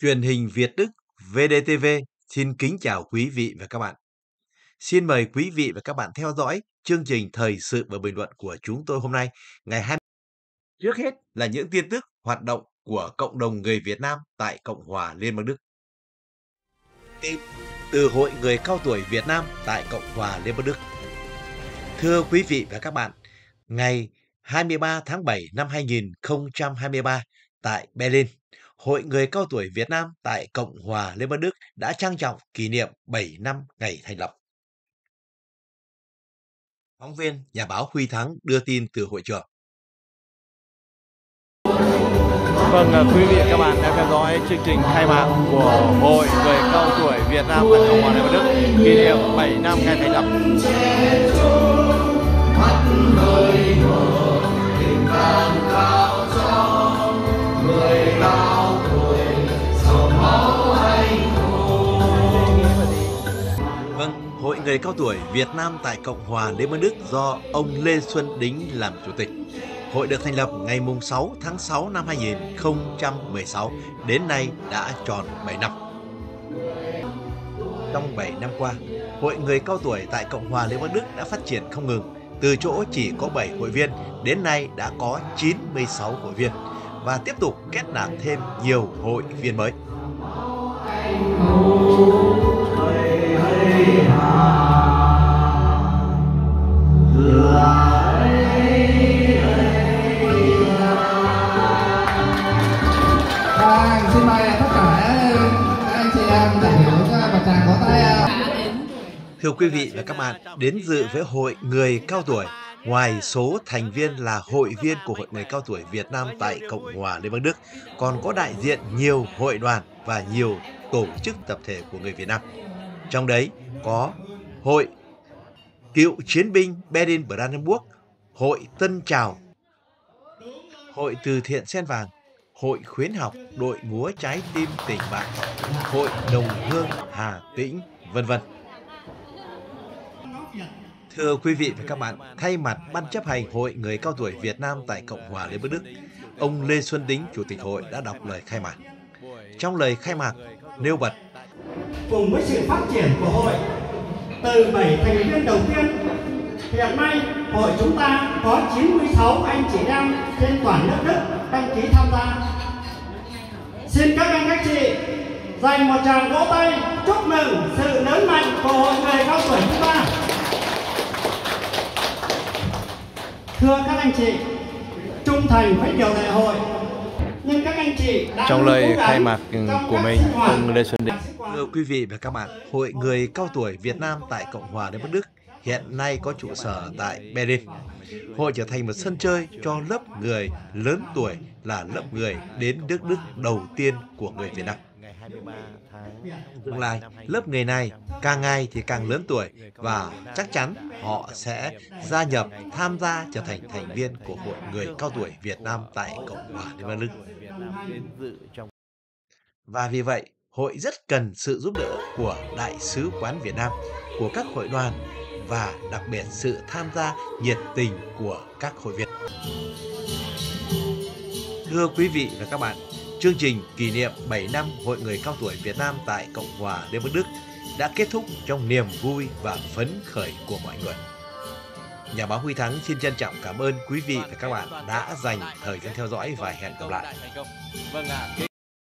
Truyền hình Việt Đức VDTV xin kính chào quý vị và các bạn. Xin mời quý vị và các bạn theo dõi chương trình thời sự và bình luận của chúng tôi hôm nay, ngày 20. Trước hết là những tin tức hoạt động của cộng đồng người Việt Nam tại Cộng hòa Liên bang Đức. Tin từ Hội Người Cao Tuổi Việt Nam tại Cộng hòa Liên bang Đức. Thưa quý vị và các bạn, ngày 23 tháng 7 năm 2023 tại Berlin, Hội Người Cao Tuổi Việt Nam tại Cộng hòa Liên bang Đức đã trang trọng kỷ niệm 7 năm ngày thành lập. Phóng viên nhà báo Huy Thắng đưa tin từ hội trường. Vâng, à, quý vị và các bạn đang theo dõi chương trình khai mạc của Hội Người Cao Tuổi Việt Nam tại Cộng hòa Liên bang Đức kỷ niệm 7 năm ngày thành lập. Vâng, cao Người Cao Tuổi Việt Nam tại Cộng hòa Liên bang Đức do ông Lê Xuân Đính làm chủ tịch. Hội được thành lập ngày 6 tháng 6 năm 2016, đến nay đã tròn 7 năm. Trong 7 năm qua, Hội Người Cao Tuổi tại Cộng hòa Liên bang Đức đã phát triển không ngừng, từ chỗ chỉ có 7 hội viên, đến nay đã có 96 hội viên và tiếp tục kết nạp thêm nhiều hội viên mới. Thưa quý vị và các bạn, đến dự với Hội Người Cao Tuổi, ngoài số thành viên là hội viên của Hội Người Cao Tuổi Việt Nam tại Cộng hòa Liên bang Đức, còn có đại diện nhiều hội đoàn và nhiều tổ chức tập thể của người Việt Nam. Trong đấy có Hội Cựu Chiến binh Berlin Brandenburg, Hội Tân Trào, Hội Từ Thiện Sen Vàng, Hội Khuyến học Đội Múa Trái Tim Tình Bạn, Hội Đồng Hương Hà Tĩnh, vân vân. Thưa quý vị và các bạn, thay mặt Ban chấp hành Hội Người Cao Tuổi Việt Nam tại Cộng hòa Liên bang Đức, ông Lê Xuân Đính, Chủ tịch hội đã đọc lời khai mạc. Trong lời khai mạc, nêu bật cùng với sự phát triển của hội từ 7 thành viên đầu tiên hiện nay hội chúng ta có 96 anh chị em trên toàn nước Đức đăng ký tham gia xin các anh các chị dành một tràng vỗ tay chúc mừng sự lớn mạnh của hội người cao tuổi chúng ta thưa các anh chị trung thành với điều lệ hội nhưng các anh chị đã Trong lời khai mạc của mình, ông Lê Xuân Đính và Thưa quý vị và các bạn, Hội Người Cao Tuổi Việt Nam tại Cộng hòa Liên bang Đức hiện nay có trụ sở tại Berlin. Hội trở thành một sân chơi cho lớp người lớn tuổi là lớp người đến nước Đức đầu tiên của người Việt Nam. Ngày 23 tháng Tương lai, lớp người này càng ngày thì càng lớn tuổi và chắc chắn họ sẽ gia nhập tham gia trở thành thành viên của Hội Người Cao Tuổi Việt Nam tại Cộng hòa Liên bang Đức. Và vì vậy, hội rất cần sự giúp đỡ của Đại sứ quán Việt Nam, của các hội đoàn và đặc biệt sự tham gia nhiệt tình của các hội viên. Thưa quý vị và các bạn, chương trình kỷ niệm 7 năm Hội Người Cao Tuổi Việt Nam tại Cộng hòa Liên bang Đức đã kết thúc trong niềm vui và phấn khởi của mọi người. Nhà báo Huy Thắng xin trân trọng cảm ơn quý vị và các bạn đã dành thời gian theo dõi và hẹn gặp lại. Vâng ạ,